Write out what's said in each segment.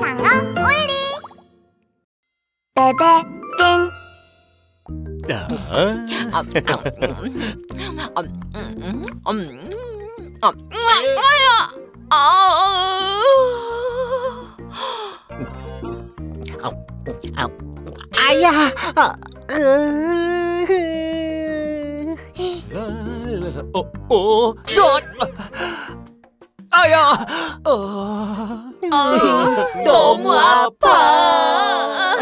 상어 올리. 베베 띵 아야. 아, 으... 어, 어, 어, 아야, 어, 너무 아파.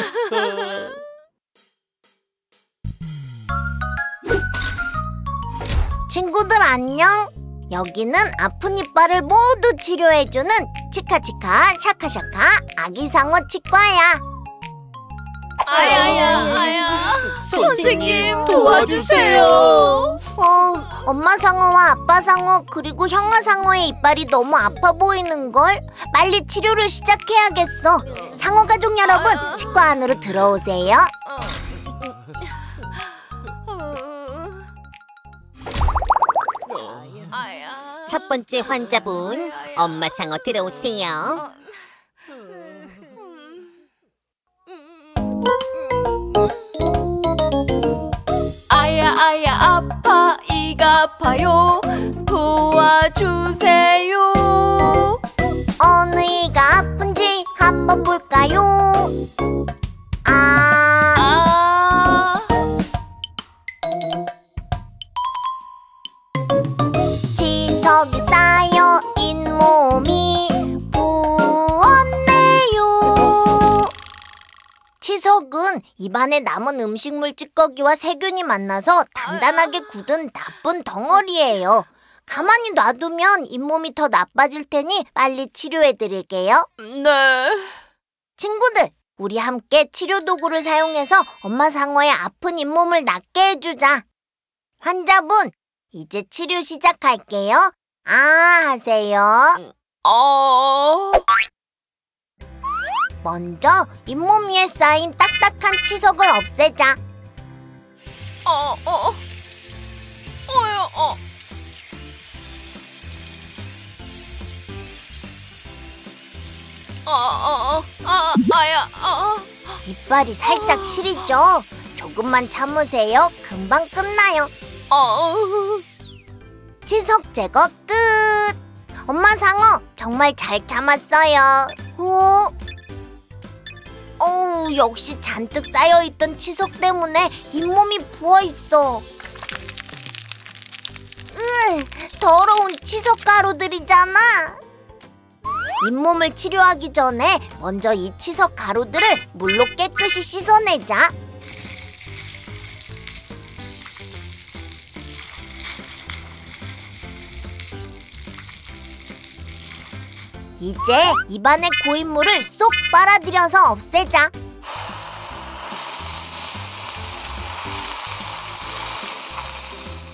친구들 안녕. 여기는 아픈 이빨을 모두 치료해주는 치카치카 샤카샤카 아기상어 치과야. 아야야, 아야. 선생님, 도와주세요. 어, 엄마 상어와 아빠 상어 그리고 형아 상어의 이빨이 너무 아파 보이는 걸. 빨리 치료를 시작해야겠어. 상어 가족 여러분, 치과 안으로 들어오세요. 아야. 첫 번째 환자분, 엄마 상어 들어오세요. 아야 아파. 이가 아파요. 도와주세요. 어느 이가 아픈지 한번 볼까요? 치석은 입안에 남은 음식물 찌꺼기와 세균이 만나서 단단하게 굳은 나쁜 덩어리예요. 가만히 놔두면 잇몸이 더 나빠질 테니 빨리 치료해 드릴게요. 네. 친구들, 우리 함께 치료 도구를 사용해서 엄마 상어의 아픈 잇몸을 낫게 해주자. 환자분, 이제 치료 시작할게요. 아, 하세요. 어. 먼저 잇몸 위에 쌓인 딱딱한 치석을 없애자. 어, 어. 어요, 어. 어, 어, 어. 아, 아야. 어. 이빨이 살짝 시리죠? 조금만 참으세요. 금방 끝나요. 어. 치석 제거 끝. 엄마 상어 정말 잘 참았어요. 오. 어우, 역시 잔뜩 쌓여있던 치석 때문에 잇몸이 부어있어. 으, 더러운 치석 가루들이잖아. 잇몸을 치료하기 전에 먼저 이 치석 가루들을 물로 깨끗이 씻어내자. 이제 입안에 고인 물을 쏙 빨아들여서 없애자.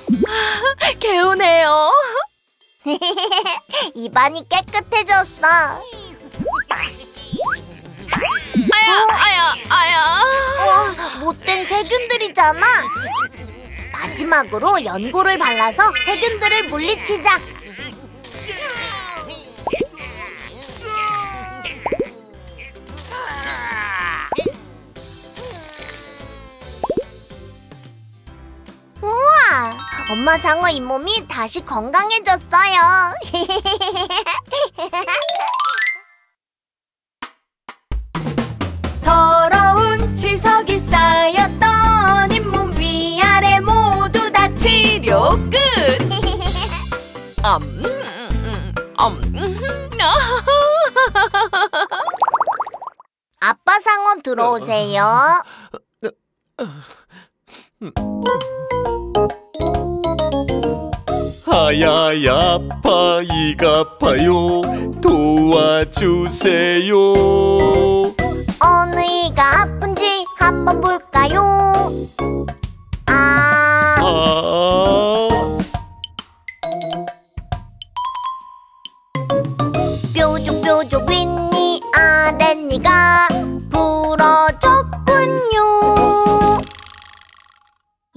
개운해요. 입안이 깨끗해졌어. 아야, 아야, 아야. 어, 못된 세균들이잖아. 마지막으로 연고를 발라서 세균들을 물리치자. 엄마 상어 잇몸이 다시 건강해졌어요. 더러운 치석이 쌓였던 잇몸 위아래 모두 다 치료 끝. 음, 음, 음, 음, 아. 아빠 상어 들어오세요. 하야야 아파 이가 아파요. 도와주세요. 어느 이가 아픈지 한번 볼까요? 아, 아. 뾰족뾰족 윗니 아랫니가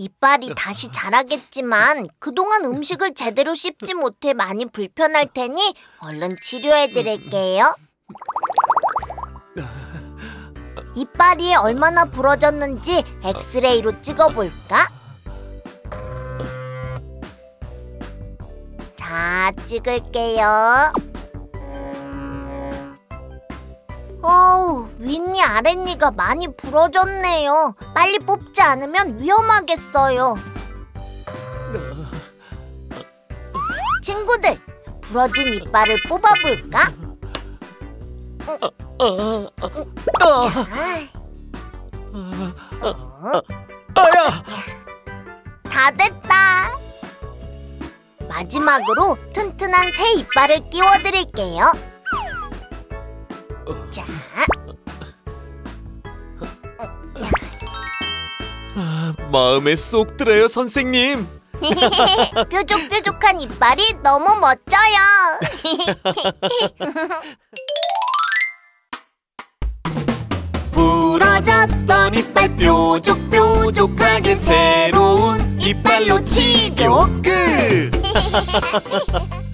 이빨이 다시 자라겠지만 그동안 음식을 제대로 씹지 못해 많이 불편할 테니 얼른 치료해 드릴게요. 이빨이 얼마나 부러졌는지 엑스레이로 찍어볼까? 자, 찍을게요. 어우, 윗니 아랫니가 많이 부러졌네요. 빨리 뽑지 않으면 위험하겠어요. 친구들, 부러진 이빨을 뽑아볼까? 어, 어, 어, 자, 아야! 다 됐다. 마지막으로 튼튼한 새 이빨을 끼워드릴게요. 자, 아, 마음에 쏙 들어요, 선생님. 뾰족뾰족한 이빨이 너무 멋져요. 부러졌던 이빨 뾰족뾰족하게 새로운 이빨로 치료 끝!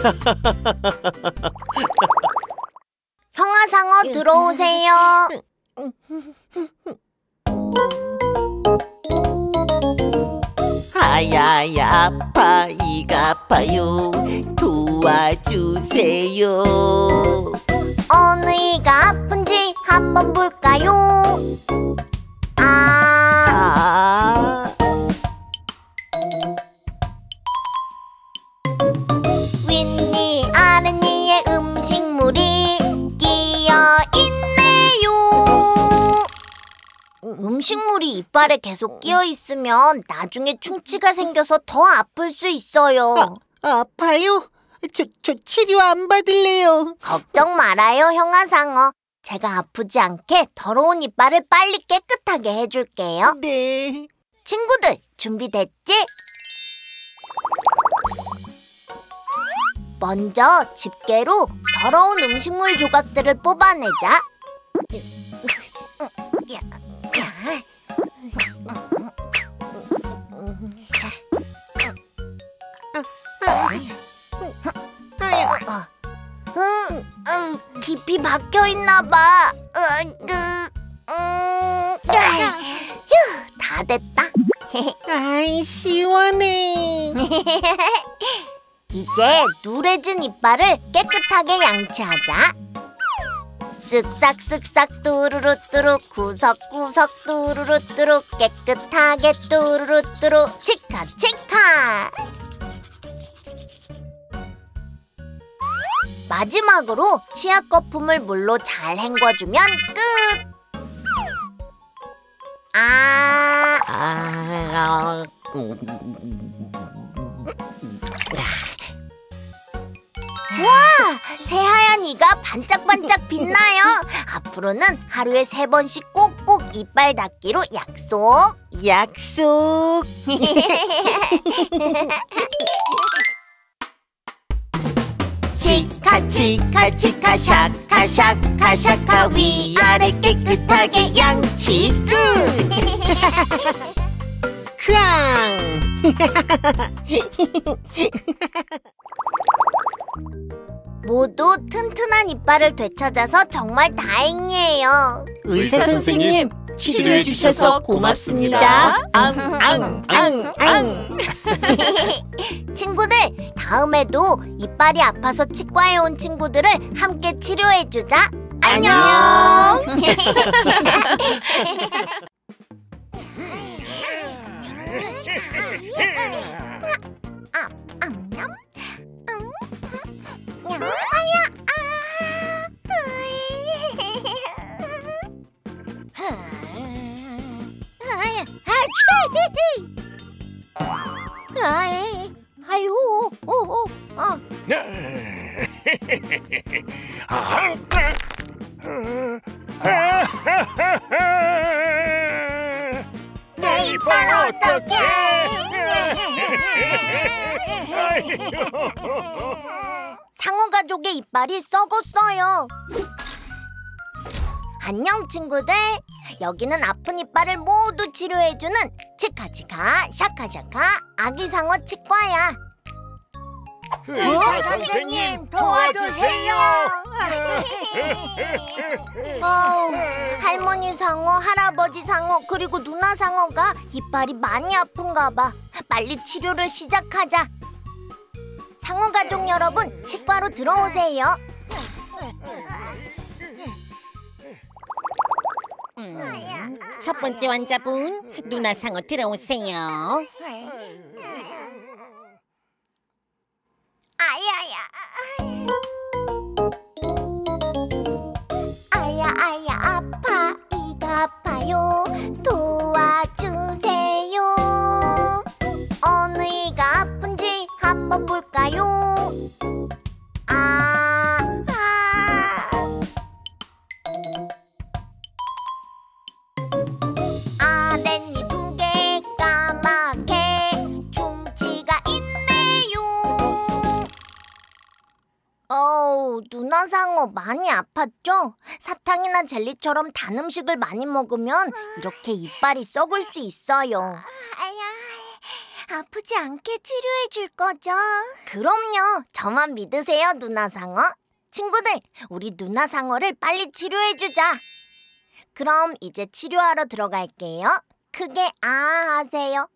형아상어 들어오세요. 아야야 아파 이가 아파요 도와주세요 어느 이가 아픈지 한번 볼까요? 아, 아 음식물이 이빨에 계속 끼어 있으면 나중에 충치가 생겨서 더 아플 수 있어요. 아파요 저, 저 치료 안 받을래요 걱정 말아요, 형아상어. 제가 아프지 않게 더러운 이빨을 빨리 깨끗하게 해줄게요. 네 친구들, 준비됐지? 먼저 집게로 더러운 음식물 조각들을 뽑아내자. 자. 깊이 박혀 있나 봐. 으, 으, 음, 휴, 다 됐다. 아이 시원해 이제 누래진 이빨을 깨끗하게 양치하자. 쓱싹쓱싹 뚜루루뚜루 구석구석 뚜루루뚜루 깨끗하게 뚜루루뚜루 치카치카 마지막으로 치약 거품을 물로 잘 헹궈주면 끝! 아, 아 새하얀 이가 반짝반짝 빛나요. 앞으로는 하루에 세 번씩 꼭꼭 이빨 닦기로 약속. 약속 치카 치카 치카 샤카 샤카 샤카 위아래 깨끗하게 양치 끝. 크앙 모두 튼튼한 이빨을 되찾아서 정말 다행이에요. 의사 선생님 치료해 주셔서 고맙습니다 앙앙앙앙 친구들, 다음에도 이빨이 아파서 치과에 온 친구들을 함께 치료해 주자. 안녕. 아, 암냠. 음, 냠. 아치. 아이, 아유, 오, 오, 어. 내 이빨 어떡해? 상어 가족의 이빨이 썩었어요. 안녕 친구들. 여기는 아픈 이빨을 모두 치료해주는 치카치카 샤카샤카 아기 상어 치과야. 의사 선생님 도와주세요. 아우, 할머니 상어, 할아버지 상어, 그리고 누나 상어가 이빨이 많이 아픈가 봐. 빨리 치료를 시작하자. 상어 가족 여러분, 치과로 들어오세요. 음, 첫 번째 환자분 누나 상어 들어오세요. 누나 상어 많이 아팠죠? 사탕이나 젤리처럼 단 음식을 많이 먹으면 이렇게 이빨이 썩을 수 있어요. 아야, 아프지 않게 치료해 줄 거죠? 그럼요. 저만 믿으세요, 누나 상어. 친구들, 우리 누나 상어를 빨리 치료해 주자. 그럼 이제 치료하러 들어갈게요. 크게 아 하세요.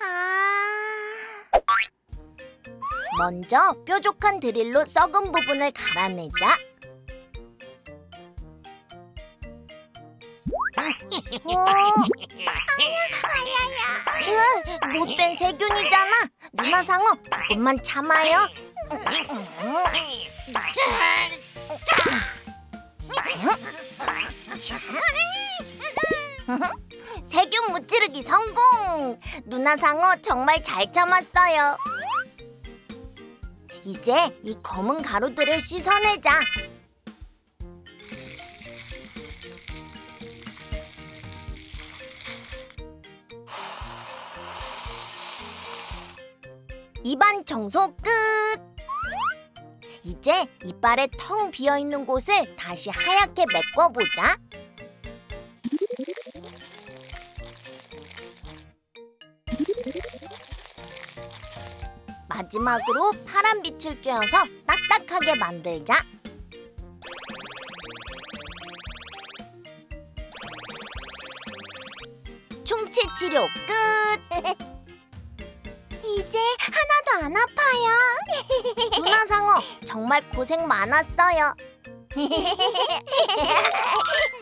아. 먼저 뾰족한 드릴로 썩은 부분을 갈아내자. 오, 으, 못된 세균이잖아. 누나 상어 조금만 참아요. 세균 무찌르기 성공! 누나 상어 정말 잘 참았어요. 이제 이 검은 가루들을 씻어내자. 입안 청소 끝! 이제 이빨에 텅 비어 있는 곳을 다시 하얗게 메꿔보자. 마지막으로 파란 빛을 쬐어서 딱딱하게 만들자. 충치 치료 끝! 이제 하나도 안 아파요. 누나 상어 정말 고생 많았어요.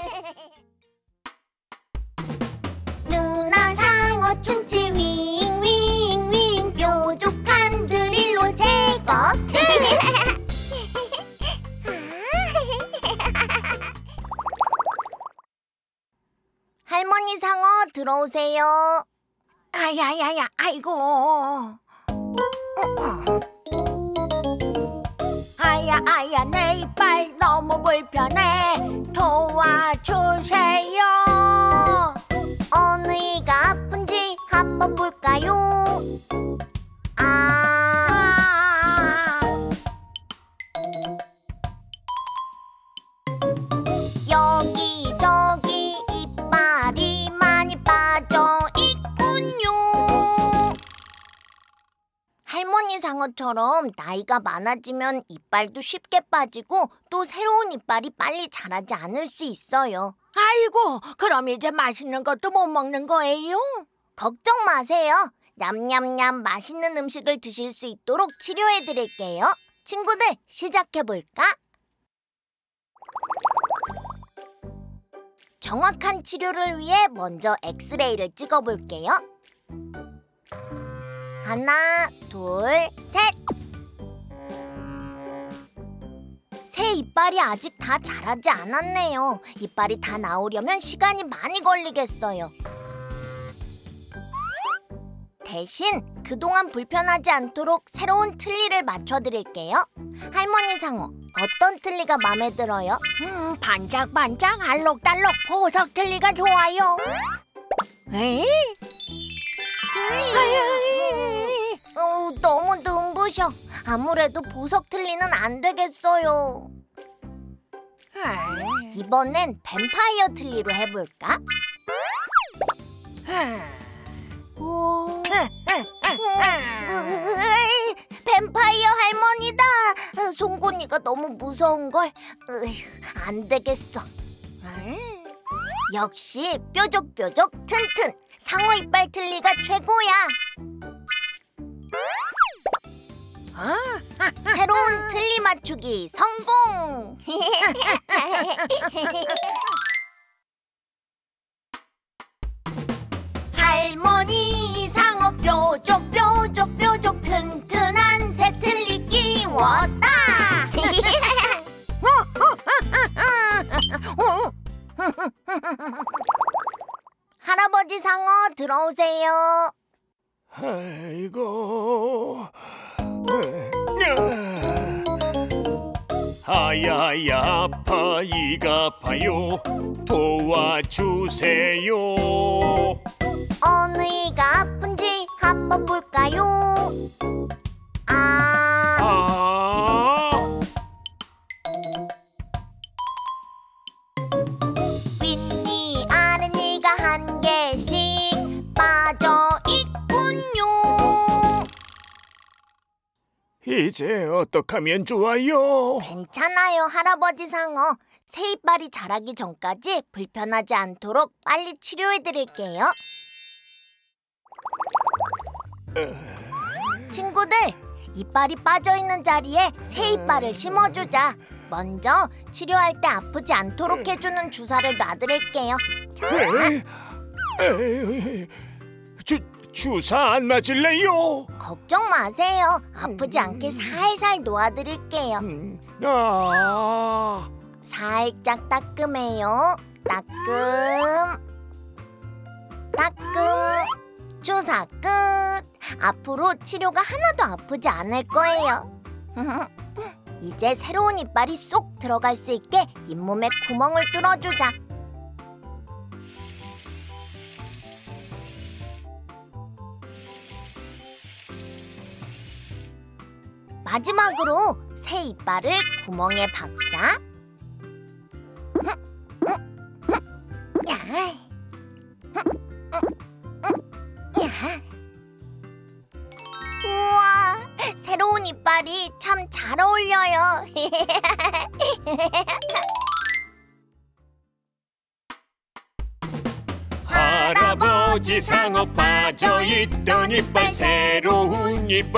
들어오세요. 아야야야 아이고. 아야 아야 내 이빨 너무 불편해. 도와주세요. 어느 이가 아픈지 한번 볼까요? 아 상어처럼 나이가 많아지면 이빨도 쉽게 빠지고 또 새로운 이빨이 빨리 자라지 않을 수 있어요. 아이고, 그럼 이제 맛있는 것도 못 먹는 거예요? 걱정 마세요. 냠냠냠 맛있는 음식을 드실 수 있도록 치료해 드릴게요. 친구들, 시작해 볼까? 정확한 치료를 위해 먼저 엑스레이를 찍어 볼게요. 하나, 둘, 셋. 새 이빨이 아직 다 자라지 않았네요. 이빨이 다 나오려면 시간이 많이 걸리겠어요. 대신 그동안 불편하지 않도록 새로운 틀니를 맞춰드릴게요. 할머니 상어, 어떤 틀니가 마음에 들어요? 음, 반짝반짝 알록달록 보석 틀리가 좋아요. 에이? 어, 너무 눈부셔. 아무래도 보석 틀니는 안 되겠어요. 이번엔 뱀파이어 틀니로 해볼까? 아, 오, 아, 아, 아. 으이, 뱀파이어 할머니다. 으, 송곳니가 너무 무서운걸. 안 되겠어. 음, 역시 뾰족뾰족 튼튼 상어 이빨 틀리가 최고야. 새로운 틀리 맞추기 성공! 할머니 상어 뾰족 뾰족 뾰족 튼튼한 새 틀리 끼웠다. 할아버지 상어 들어오세요. 아이고. 아야야 아파 이가 아파요 도와주세요 어느 이가 아픈지 한번 볼까요? 아, 아 이제 어떡하면 좋아요 괜찮아요, 할아버지 상어. 새 이빨이 자라기 전까지 불편하지 않도록 빨리 치료해 드릴게요. 친구들, 이빨이 빠져 있는 자리에 새 이빨을 심어주자. 먼저 치료할 때 아프지 않도록 해주는 주사를 놔드릴게요. 자, 에? 에이, 주, 주사 안 맞을래요 걱정 마세요. 아프지 않게 살살 놓아드릴게요. 음, 아 살짝 따끔해요. 따끔. 따끔. 주사 끝. 앞으로 치료가 하나도 아프지 않을 거예요. 이제 새로운 이빨이 쏙 들어갈 수 있게 잇몸에 구멍을 뚫어주자. 마지막으로 새 이빨을 구멍에 박자.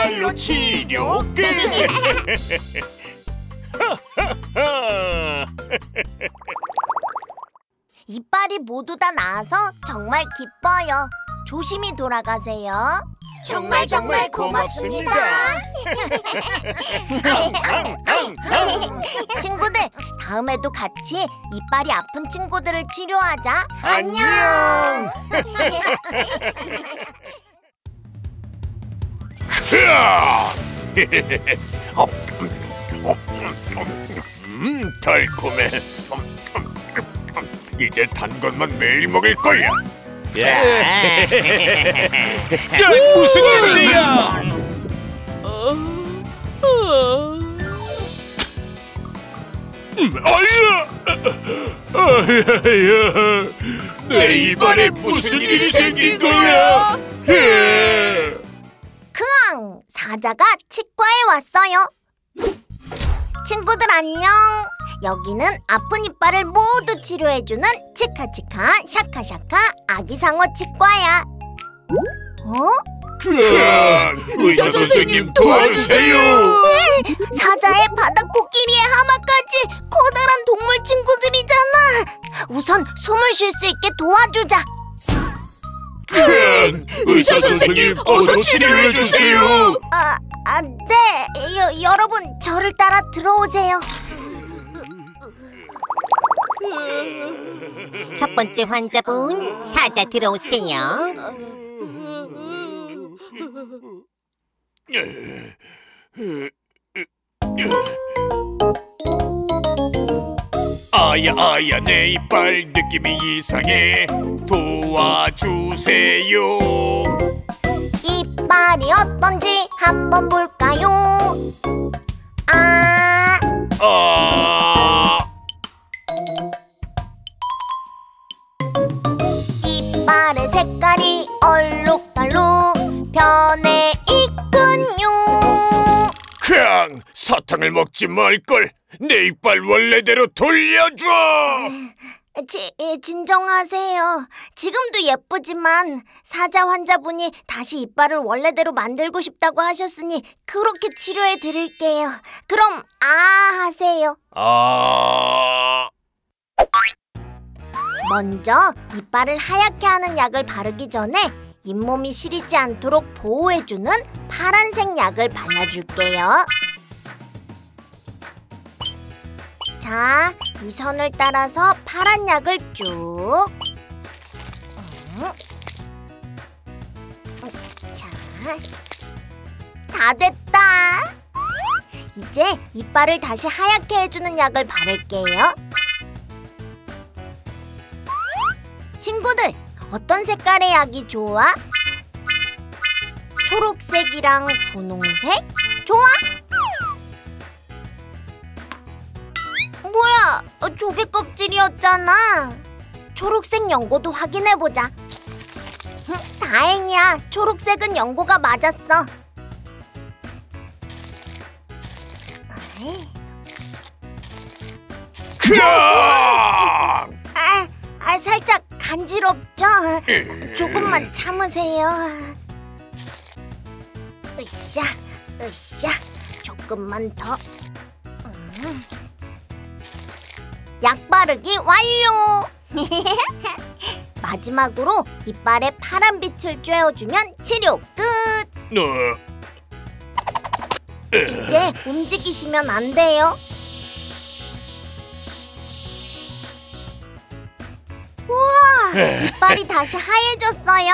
빨로 치료 끝 이빨이 모두 다 나아서 정말 기뻐요. 조심히 돌아가세요. 정말 정말 고맙습니다. 친구들, 다음에도 같이 이빨이 아픈 친구들을 치료하자. 안녕 음, 달콤해. 이제 단 것만 매일 먹을 거야. 야, 무슨 일이야? 음, 아야, 아야, 내 입안에 무슨 일이 생긴 거야? 예. 크앙! 사자가 치과에 왔어요. 친구들 안녕. 여기는 아픈 이빨을 모두 치료해주는 치카치카 샤카샤카 아기상어 치과야. 어? 자, 의사 선생님 도와주세요. 사자에 바다 코끼리에 하마까지 커다란 동물 친구들이잖아. 우선 숨을 쉴 수 있게 도와주자. 큰 의사 선생님 어서 치료해 주세요. 아, 아, 네. 여, 여러분 저를 따라 들어오세요. 첫 번째 환자분 사자 들어오세요. 아야 아야 내 이빨 느낌이 이상해 도와주세요. 이빨이 어떤지 한번 볼까요? 아, 아, 이빨의 색깔이 얼룩덜룩 변해 있군요. 사탕을 먹지 말걸. 내 이빨 원래대로 돌려줘. 지, 예, 진정하세요. 지금도 예쁘지만 사자 환자분이 다시 이빨을 원래대로 만들고 싶다고 하셨으니 그렇게 치료해 드릴게요. 그럼 아 하세요. 아, 먼저 이빨을 하얗게 하는 약을 바르기 전에 잇몸이 시리지 않도록 보호해주는 파란색 약을 발라줄게요. 자, 이 선을 따라서 파란 약을 쭉. 음. 자, 다 됐다. 이제 이빨을 다시 하얗게 해주는 약을 바를게요. 친구들, 어떤 색깔의 약이 좋아? 초록색이랑 분홍색? 좋아? 뭐야, 어, 조개 껍질이었잖아. 초록색 연고도 확인해보자. 흠, 다행이야, 초록색은 연고가 맞았어. 크앙! 아, 아, 살짝 간지럽죠? 조금만 참으세요. 으쌰, 으쌰, 조금만 더. 음. 약 바르기 완료! 마지막으로 이빨에 파란 빛을 쬐어주면 치료 끝! 너, 이제 움직이시면 안 돼요. 우와, 이빨이 다시 하얘졌어요.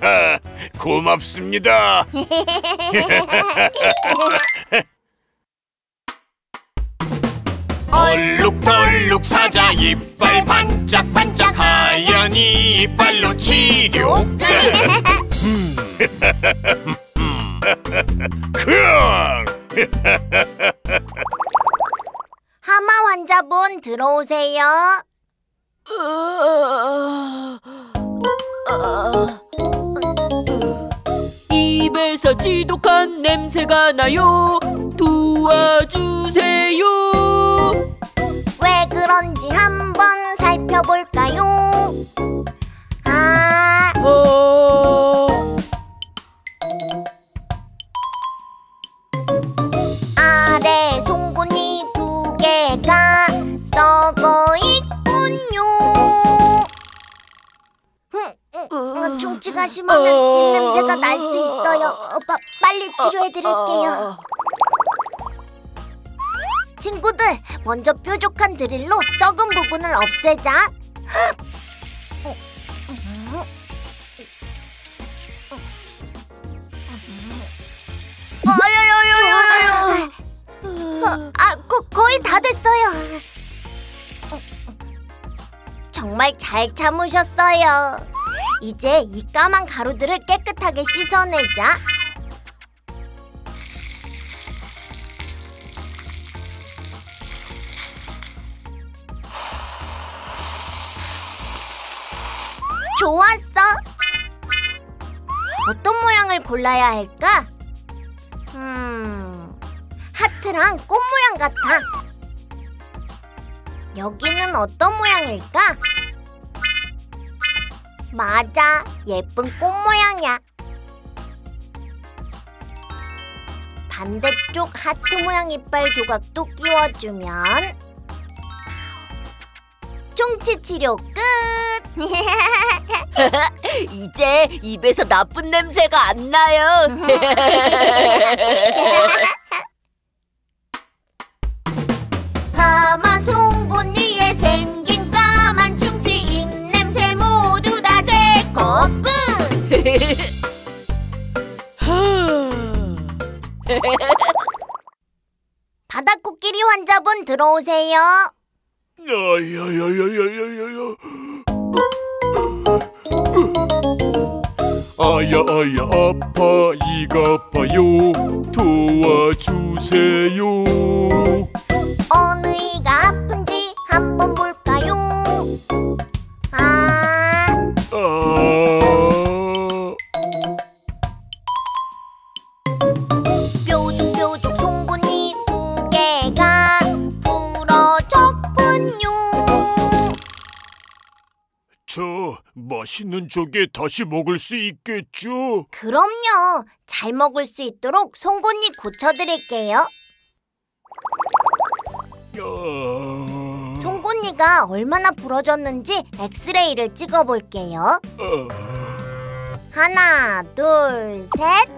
아, 고맙습니다. 얼룩덜룩 사자 이빨 반짝반짝 하얀 이빨로 치료 음. 크앙! 하마 환자분 들어오세요. 입에서 지독한 냄새가 나요. 도와주세요. 왜 그런지 한번 살펴볼까요? 아, 어... 아래 송곳니 두 개가 썩어 있군요. 흠, 음, 어, 충치가 심하면 입냄새가 날 수 있어요. 어, 빠, 빨리 치료해드릴게요. 친구들, 먼저 뾰족한 드릴로 썩은 부분을 없애자. 어, 아, 거, 거의 다 됐어요. 정말 잘 참으셨어요. 이제 이 까만 가루들을 깨끗하게 씻어내자. 좋았어. 어떤 모양을 골라야 할까? 음, 하트랑 꽃 모양 같아. 여기는 어떤 모양일까? 맞아, 예쁜 꽃 모양이야. 반대쪽 하트 모양 이빨 조각도 끼워주면 총치 치료 끝! 이제 입에서 나쁜 냄새가 안 나요. 하마 송곳니에 생긴 까만 충치 입냄새 모두 다 제거 끝! 바다코끼리 환자분 들어오세요. 아야야야야야야야. 아야 아야 아파 이가 아파요. 도와주세요. 어느 이가 맛있는 조개 다시 먹을 수 있겠죠? 그럼요. 잘 먹을 수 있도록 송곳니 고쳐드릴게요. 아... 송곳니가 얼마나 부러졌는지 엑스레이를 찍어볼게요. 아... 하나, 둘, 셋.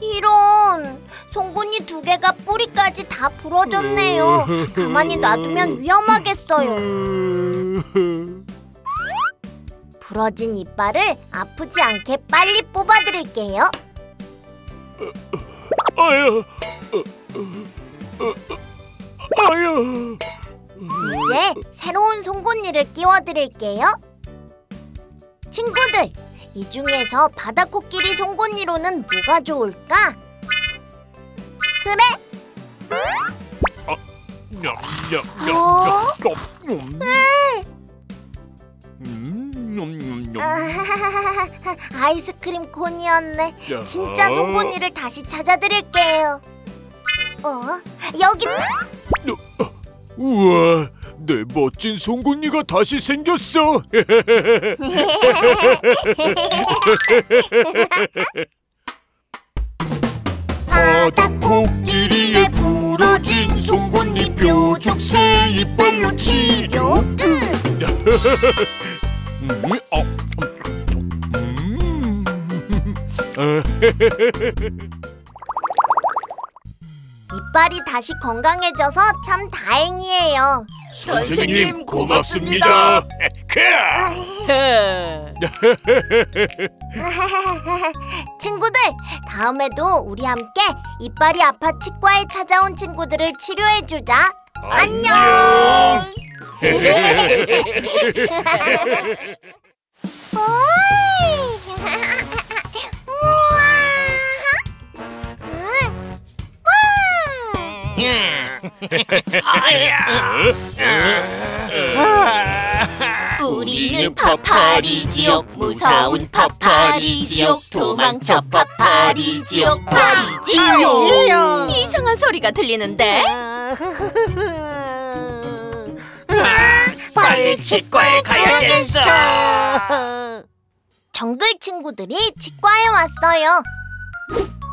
이런 송곳니 두 개가 뿌리까지 다 부러졌네요. 가만히 놔두면 위험하겠어요. 부러진 이빨을 아프지 않게 빨리 뽑아드릴게요. 어, 아야. 이제 새로운 송곳니를 끼워드릴게요. 친구들, 이 중에서 바다코끼리 송곳니로는 뭐가 좋을까? 그래, 냠, 어? 냠, 냠. 음, 냠, 냠, 냠. 아이스크림 콘이었네. 야. 진짜 송곳니를 다시 찾아드릴게요. 어? 여기 있다. 우와, 내 멋진 송곳니가 다시 생겼어. 바다 코끼리의 부러진 송곳니 뾰족 새 이빨로 치료. 음, 어, 음. 이빨이 다시 건강해져서 참 다행이에요. 선생님 고맙습니다. 친구들, 다음에도 우리 함께 이빨이 아파 치과에 찾아온 친구들을 치료해주자. 안녕. 우리는 파파리 지옥 무서운 파파리 지옥 도망쳐 파파리 지옥 파리 지옥 이상한 소리가 들리는데? 빨리 치과에 가야겠어 정글 친구들이 치과에 왔어요.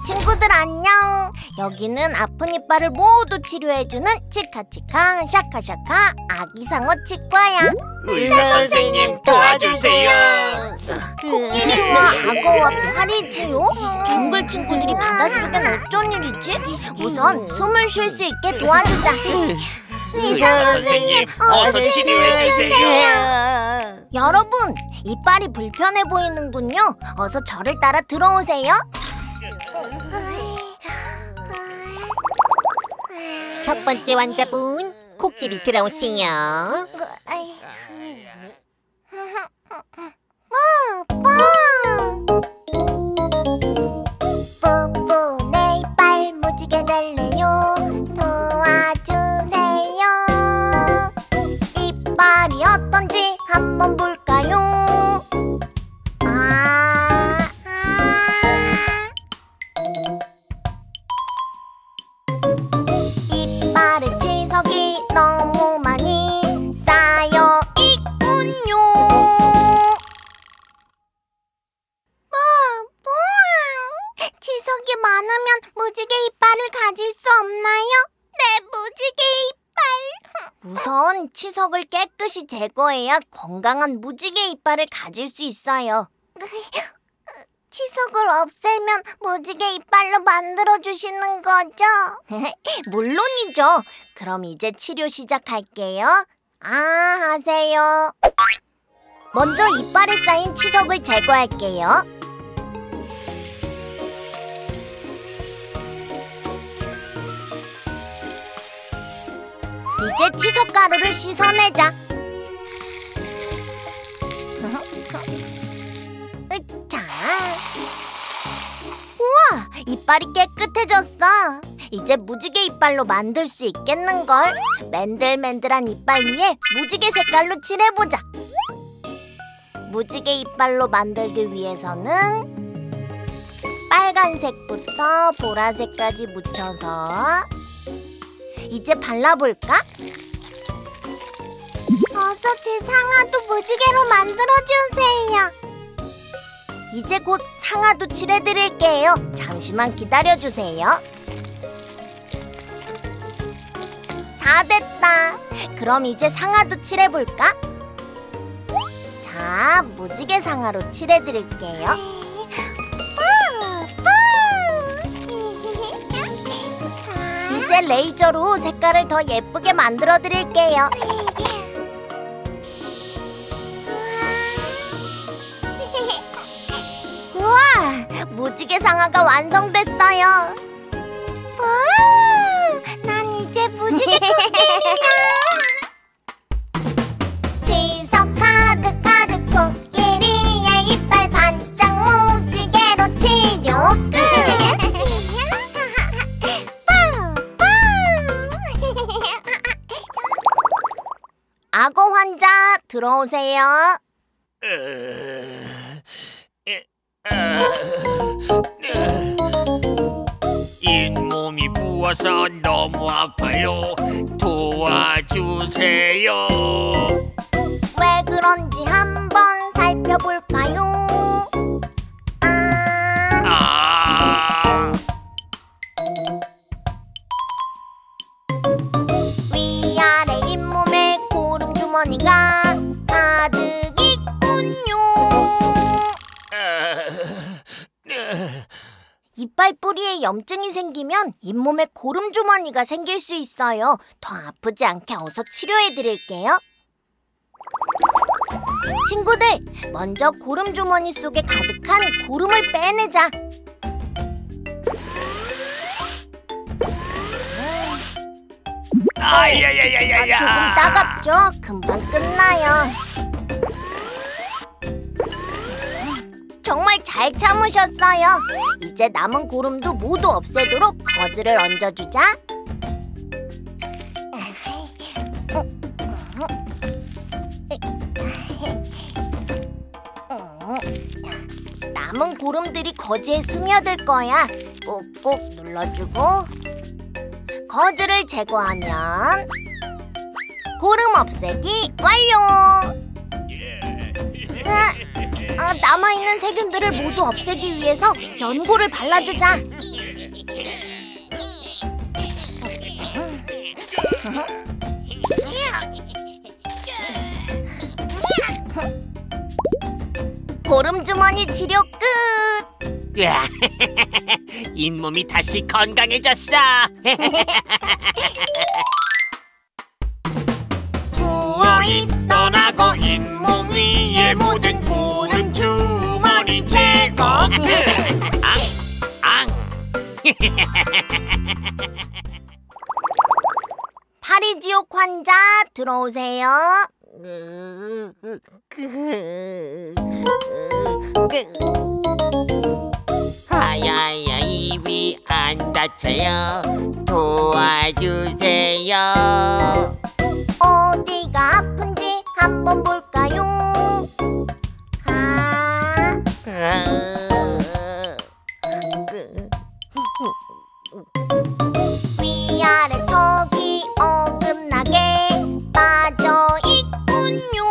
친구들 안녕. 여기는 아픈 이빨을 모두 치료해주는 치카치카 샤카샤카 아기상어 치과야. 의사 선생님 도와주세요 코끼리와 악어와 파리지요? 정글 친구들이 바닷속엔 어쩐 일이지? 우선 숨을 쉴 수 있게 도와주자. 의사 선생님 어서 치료해 주세요 여러분, 이빨이 불편해 보이는군요. 어서 저를 따라 들어오세요. 첫 번째 환자분 코끼리 들어오세요 뿌뿌 제거해야 건강한 무지개 이빨을 가질 수 있어요. 치석을 없애면 무지개 이빨로 만들어 주시는 거죠? 물론이죠. 그럼 이제 치료 시작할게요. 아, 하세요. 먼저 이빨에 쌓인 치석을 제거할게요. 이제 치석 가루를 씻어내자. 으차. 우와, 이빨이 깨끗해졌어. 이제 무지개 이빨로 만들 수 있겠는걸? 맨들맨들한 이빨 위에 무지개 색깔로 칠해보자. 무지개 이빨로 만들기 위해서는 빨간색부터 보라색까지 묻혀서 이제 발라볼까? 어서 제 상아도 무지개로 만들어주세요. 이제 곧 상아도 칠해드릴게요. 잠시만 기다려주세요. 다 됐다. 그럼 이제 상아도 칠해볼까? 자, 무지개 상아로 칠해드릴게요. 이제 레이저로 색깔을 더 예쁘게 만들어 드릴게요. 무지개 상아가 완성됐어요. 와, 난 이제 무지개 토끼야. 치석 가득 가득 코끼리의 이빨 반짝 무지개로 치료 끝. 빵, 빵. 악어 환자 들어오세요. 잇몸이 부어서 너무 아파요. 도와주세요. 왜 그런지 한번 살펴볼까 이빨 뿌리에 염증이 생기면 잇몸에 고름 주머니가 생길 수 있어요. 더 아프지 않게 어서 치료해 드릴게요. 친구들, 먼저 고름 주머니 속에 가득한 고름을 빼내자. 아, 아야야야야야. 조금 따갑죠? 금방 끝나요. 정말 잘 참으셨어요. 이제 남은 고름도 모두 없애도록 거즈를 얹어주자. 남은 고름들이 거즈에 스며들 거야. 꾹꾹 눌러주고 거즈를 제거하면 고름 없애기 완료. 으, 어, 남아있는 세균들을 모두 없애기 위해서 연고를 발라주자. 고름 주머니 치료 끝. 잇몸이 다시 건강해졌어. 앙, 앙. 파리지옥 환자 들어오세요. 하야야 입이 안 다쳐요. 도와주세요. 어디가 아픈지 한번 볼까요? 아, 위 아래 턱이 어긋나게 빠져 있군요.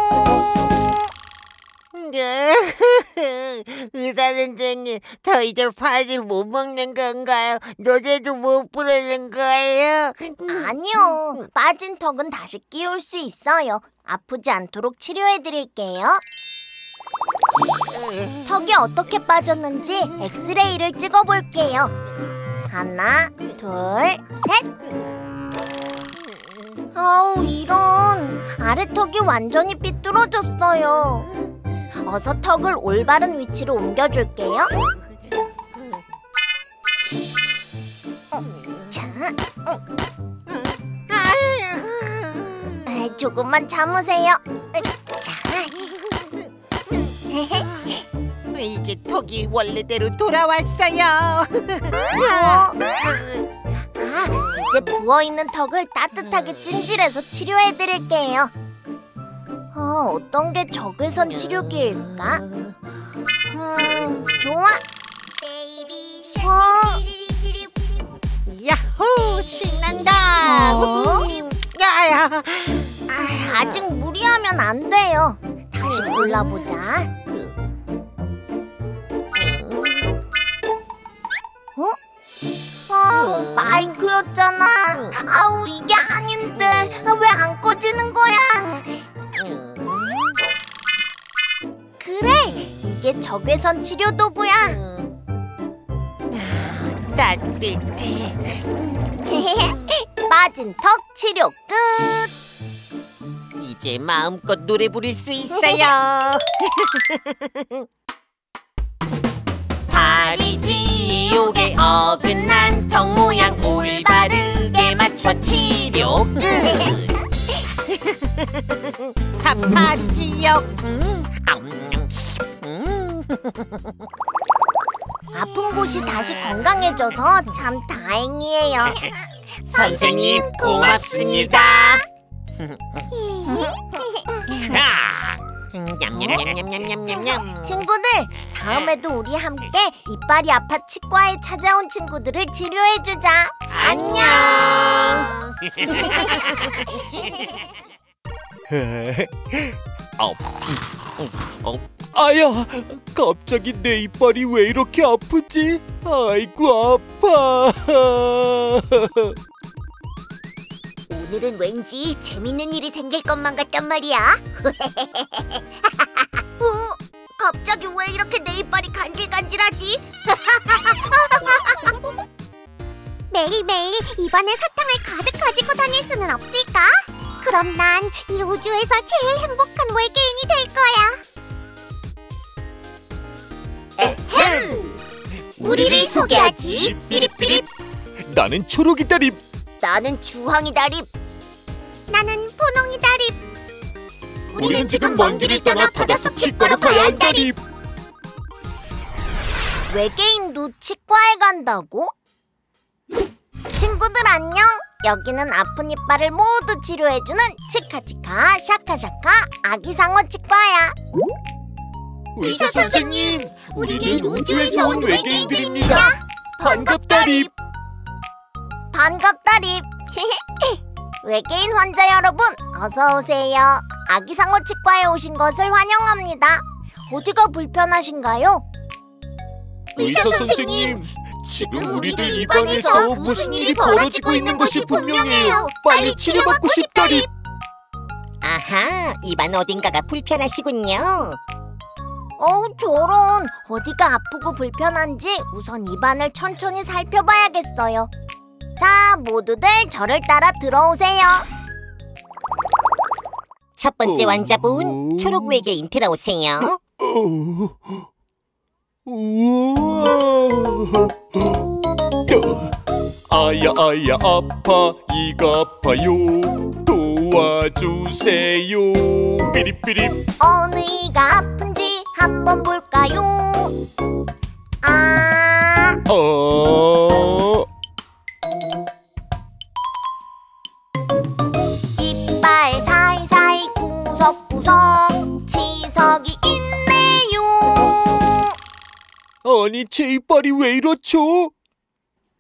의사 선생님, 저 이제 파지 못 먹는 건가요? 노래도 못 부르는 거예요? 아니요. 빠진 턱은 다시 끼울 수 있어요. 아프지 않도록 치료해 드릴게요. 턱이 어떻게 빠졌는지 엑스레이를 찍어 볼게요. 하나, 둘, 셋. 아우, 이런. 아래 턱이 완전히 삐뚤어졌어요. 어서 턱을 올바른 위치로 옮겨줄게요. 어, 자, 어. 아, 조금만 참으세요. 으, 자. 이제 턱이 원래대로 돌아왔어요. 어? 아, 이제 부어있는 턱을 따뜻하게 찜질해서 치료해드릴게요. 어, 어떤 게 적외선 치료기일까? 음, 좋아. 어, 야호 신난다. 어? 야야. 아, 아직 물 무리하면 안 돼요. 다시 골라보자. 아, 마이크였잖아. 아우, 이게 아닌데. 왜 안 꺼지는 거야? 그래, 이게 적외선 치료 도구야. 따뜻해. 빠진 턱 치료 끝. 이제 마음껏 노래 부를 수 있어요. 파리 지옥에 어긋난 턱 모양 올바르게 맞춰 치료 끝. 파리 지옥. 음, 음. 아픈 곳이 다시 건강해져서 참 다행이에요. 선생님 고맙습니다. 냠냠냠냠냠냠냠. 친구들, 다음에도 우리 함께 이빨이 아파 치과에 찾아온 친구들을 치료해 주자. 안녕. 어, 어, 아야, 갑자기 내 이빨이 왜 이렇게 아프지? 아이고 아파. 오늘은 왠지 재밌는 일이 생길 것만 같단 말이야. 어? 갑자기 왜 이렇게 내 이빨이 간질간질하지? 매일매일 입안에 사탕을 가득 가지고 다닐 수는 없을까? 그럼 난 이 우주에서 제일 행복한 외계인이 될 거야. 에헴! 우리를 소개하지. 삐립삐립. 나는 초록이 다리. 나는 주황이 다립. 나는 분홍이 다립. 우리는 지금 먼 길을 떠나 바닷속 치과로 가야 한다리. 외계인도 치과에 간다고? 친구들 안녕. 여기는 아픈 이빨을 모두 치료해주는 치카치카 샤카샤카 아기상어 치과야. 의사 선생님, 우리는 우주에서 온 외계인들입니다. 반갑다리. 반갑다립. 외계인 환자 여러분, 어서 오세요. 아기상어 치과에 오신 것을 환영합니다. 어디가 불편하신가요? 의사 선생님, 지금 우리들 입안에서 무슨 일이 벌어지고 있는 것이 분명해요. 빨리 치료받고 싶다리. 아하, 입안 어딘가가 불편하시군요. 어우 저런 어디가 아프고 불편한지 우선 입안을 천천히 살펴봐야겠어요. 자 모두들 저를 따라 들어오세요. 첫 번째 오. 환자분 초록 외계인 들어오세요. 어. 아야 아야 아파 이가 아파요 도와주세요 삐립삐립 어느 이가 아픈지 한번 볼까요? 아 어 제 이빨이 왜 이렇죠?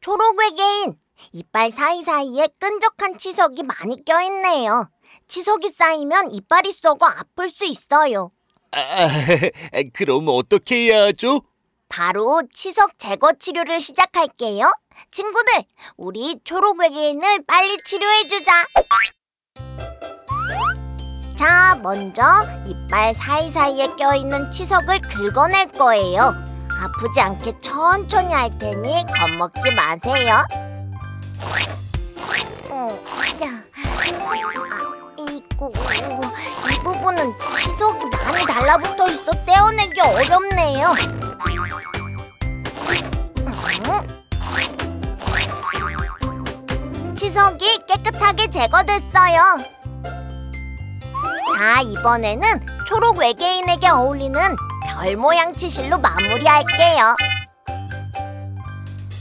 초록 외계인 이빨 사이사이에 끈적한 치석이 많이 껴있네요. 치석이 쌓이면 이빨이 썩어 아플 수 있어요. 아, 그럼 어떻게 해야 하죠? 바로 치석 제거 치료를 시작할게요. 친구들, 우리 초록 외계인을 빨리 치료해주자. 자, 먼저 이빨 사이사이에 껴있는 치석을 긁어낼 거예요. 아프지 않게 천천히 할 테니 겁먹지 마세요. 어, 야, 아, 이고 이 부분은 치석이 많이 달라붙어 있어 떼어내기 어렵네요. 치석이 깨끗하게 제거됐어요. 자, 이번에는 초록 외계인에게 어울리는 별 모양 치실로 마무리할게요.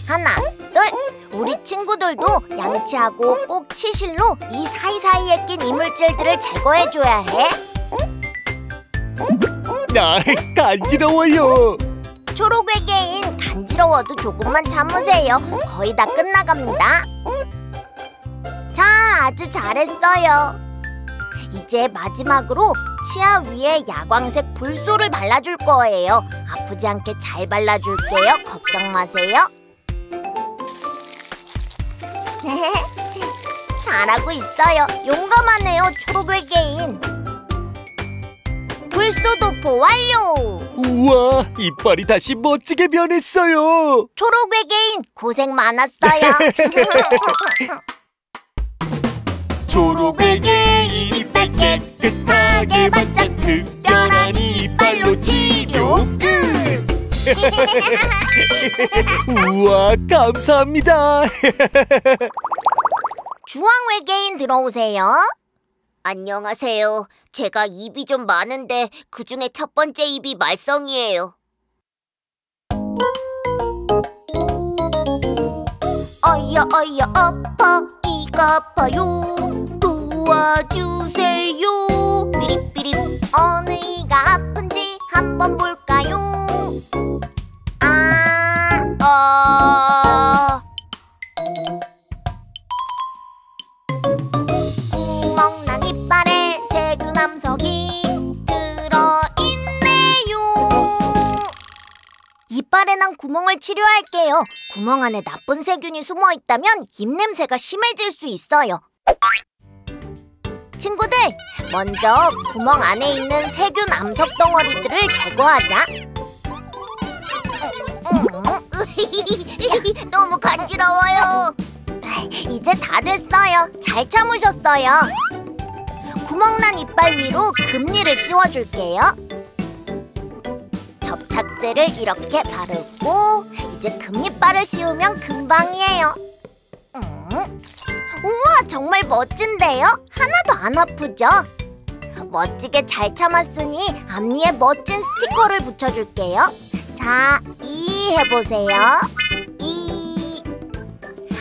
하나, 둘. 우리 친구들도 양치하고 꼭 치실로 이 사이사이에 낀 이물질들을 제거해줘야 해. 나 간지러워요 초록 외계인 간지러워도 조금만 참으세요. 거의 다 끝나갑니다. 자, 아주 잘했어요. 이제 마지막으로 치아 위에 야광색 불소를 발라줄 거예요. 아프지 않게 잘 발라줄게요. 걱정 마세요. 잘하고 있어요. 용감하네요, 초록외계인. 불소 도포 완료! 우와, 이빨이 다시 멋지게 변했어요. 초록외계인 고생 많았어요. 초록외계인 이빨 깨끗하게 반짝 특별한 이빨로 치료 끝! 우와, 감사합니다. 주황 외계인 들어오세요. 안녕하세요. 제가 입이 좀 많은데 그 중에 첫 번째 입이 말썽이에요. 어여 어여 아파 이가 아파요 도와주세요 삐립삐립 어느 이가 아픈지 한번 볼까요? 아, 아 구멍난 이빨에 세균 암석이 들어있네요. 이빨에 난 구멍을 치료할게요. 구멍 안에 나쁜 세균이 숨어 있다면 입냄새가 심해질 수 있어요. 친구들, 먼저 구멍 안에 있는 세균 암석 덩어리들을 제거하자. 너무 간지러워요 이제 다 됐어요. 잘 참으셨어요. 구멍난 이빨 위로 금리를 씌워줄게요. 접착제를 이렇게 바르고 이제 금리빨을 씌우면 금방이에요. 음. 우와, 정말 멋진데요? 하나도 안 아프죠? 멋지게 잘 참았으니 앞니에 멋진 스티커를 붙여줄게요. 자, 이 해보세요. 이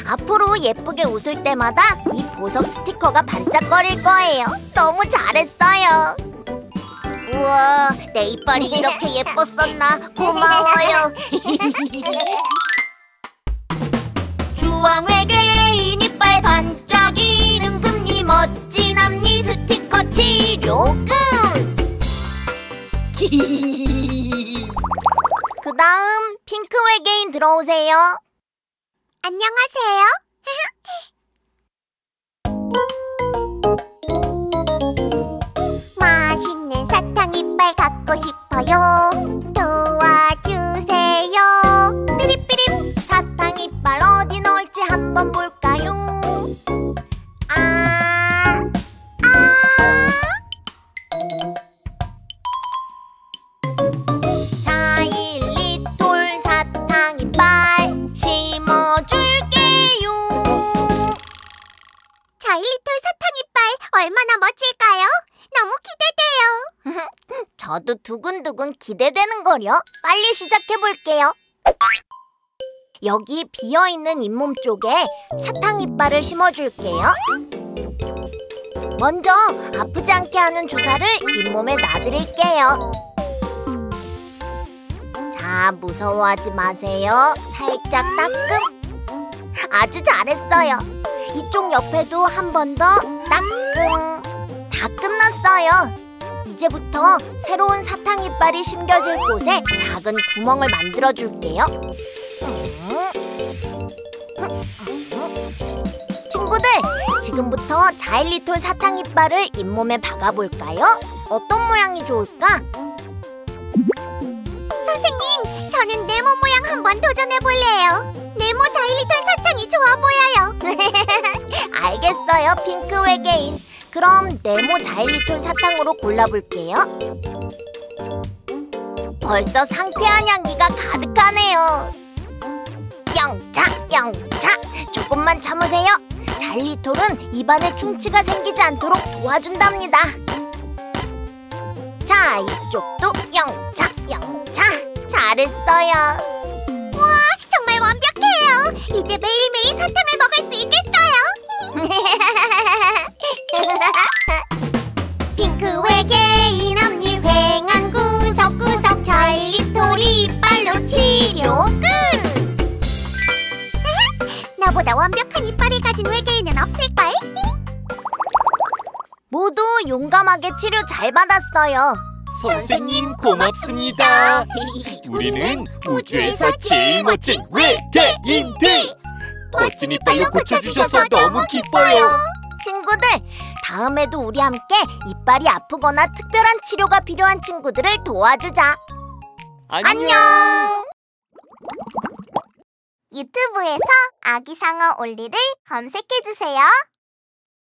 앞으로 예쁘게 웃을 때마다 이 보석 스티커가 반짝거릴 거예요. 너무 잘했어요. 우와 내 이빨이 이렇게 예뻤었나 고마워요 주황 외계인 이빨 반짝이는 금리 멋진 앞니 스티커 치료 끝! 그 다음 핑크 외계인 들어오세요. 안녕하세요. 맛있는 사탕 이빨 갖고 싶어요. 도와주세요 한번 볼까요? 아, 자일리톨 사탕 이빨 심어줄게요. 자일리톨 사탕 이빨 얼마나 멋질까요? 너무 기대돼요 저도 두근두근 기대되는 거려. 빨리 시작해 볼게요. 여기 비어 있는 잇몸 쪽에 사탕 이빨을 심어줄게요. 먼저 아프지 않게 하는 주사를 잇몸에 놔드릴게요. 자, 무서워하지 마세요. 살짝 따끔. 아주 잘했어요. 이쪽 옆에도 한 번 더 따끔. 다 끝났어요. 이제부터 새로운 사탕 이빨이 심겨질 곳에 작은 구멍을 만들어 줄게요. 친구들, 지금부터 자일리톨 사탕 이빨을 잇몸에 박아볼까요? 어떤 모양이 좋을까? 선생님 저는 네모 모양 한번 도전해볼래요 네모 자일리톨 사탕이 좋아 보여요 알겠어요, 핑크 외계인. 그럼 네모 자일리톨 사탕으로 골라볼게요. 벌써 상쾌한 향기가 가득하네요. 영차, 영차. 조금만 참으세요. 자일리톨은 입안에 충치가 생기지 않도록 도와준답니다. 자, 이쪽도 영차, 영차. 잘했어요. 정말 완벽해요 이제 매일매일 사탕을 먹을 수 있겠어요 핑크 외계인 앞니 휑한 구석구석 자일리톨 이빨로 치료 끝 나보다 완벽한 이빨을 가진 외계인은 없을걸? 모두 용감하게 치료 잘 받았어요. 선생님 고맙습니다. 우리는 우주에서 제일 멋진 외계인들. 멋진 이빨로 고쳐주셔서 너무 기뻐요. 친구들, 다음에도 우리 함께 이빨이 아프거나 특별한 치료가 필요한 친구들을 도와주자. 안녕. 유튜브에서 아기상어 올리를 검색해주세요.